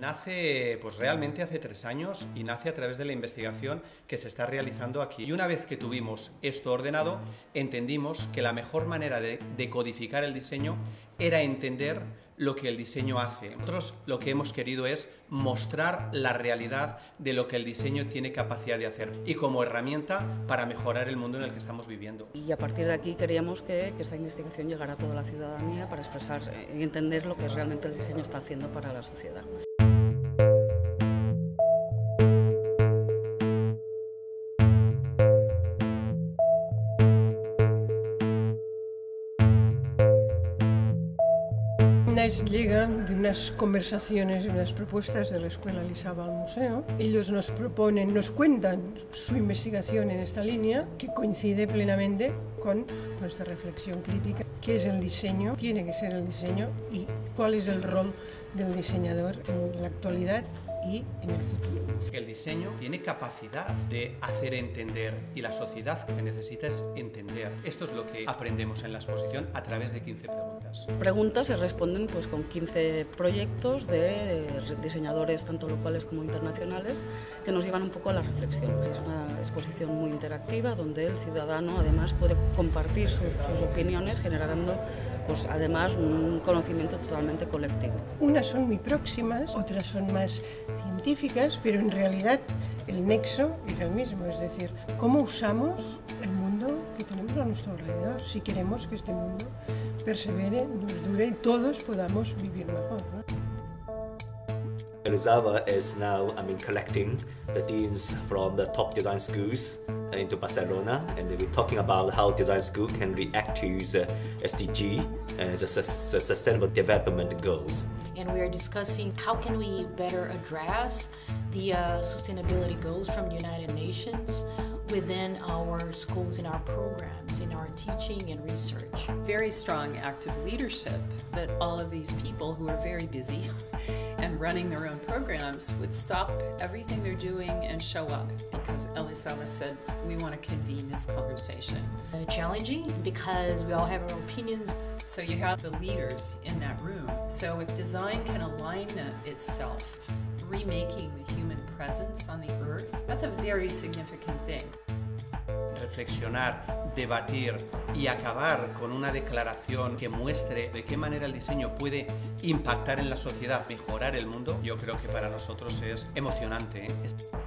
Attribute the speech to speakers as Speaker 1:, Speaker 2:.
Speaker 1: Nace, pues realmente hace tres años y nace a través de la investigación que se está realizando aquí. Y una vez que tuvimos esto ordenado, entendimos que la mejor manera de decodificar el diseño era entender lo que el diseño hace. Nosotros lo que hemos querido es mostrar la realidad de lo que el diseño tiene capacidad de hacer y como herramienta para mejorar el mundo en el que estamos viviendo.
Speaker 2: Y a partir de aquí queríamos que, que esta investigación llegara a toda la ciudadanía para expresar y entender lo que realmente el diseño está haciendo para la sociedad.
Speaker 3: Llegan de unas conversaciones y unas propuestas de la Escuela Lisaba al museo. Ellos nos proponen, nos cuentan su investigación en esta línea que coincide plenamente con nuestra reflexión crítica, qué es el diseño, tiene que ser el diseño y cuál es el rol del diseñador en la actualidad y en el futuro.
Speaker 1: El diseño tiene capacidad de hacer entender y la sociedad lo que necesita es entender. Esto es lo que aprendemos en la exposición a través de 15 preguntas.
Speaker 2: Preguntas se responden pues, con 15 proyectos de diseñadores tanto locales como internacionales que nos llevan un poco a la reflexión. Es una exposición muy interactiva donde el ciudadano además puede compartir sus, sus opiniones generando pues además un conocimiento totalmente colectivo.
Speaker 3: Unas son muy próximas, otras son más científicas, pero en realidad el nexo es el mismo, es decir, cómo usamos el mundo que tenemos a nuestro alrededor si queremos que este mundo persevere, nos dure y todos podamos vivir mejor. ¿no?
Speaker 4: Elizava is now, I mean, collecting the deans from the top design schools into Barcelona, and we're talking about how design school can react to the SDG, uh, the, the Sustainable Development Goals.
Speaker 5: And we are discussing how can we better address the uh, sustainability goals from the United Nations within our schools, in our programs, in our teaching and research.
Speaker 6: Very strong active leadership that all of these people who are very busy and running their own programs would stop everything they're doing and show up because Elisama said, we want to convene this conversation.
Speaker 5: Challenging because we all have our opinions.
Speaker 6: So you have the leaders in that room. So if design can align itself, remaking the human presence on the earth, that's a very significant thing.
Speaker 1: reflexionar, debatir y acabar con una declaración que muestre de qué manera el diseño puede impactar en la sociedad, mejorar el mundo, yo creo que para nosotros es emocionante. ¿eh?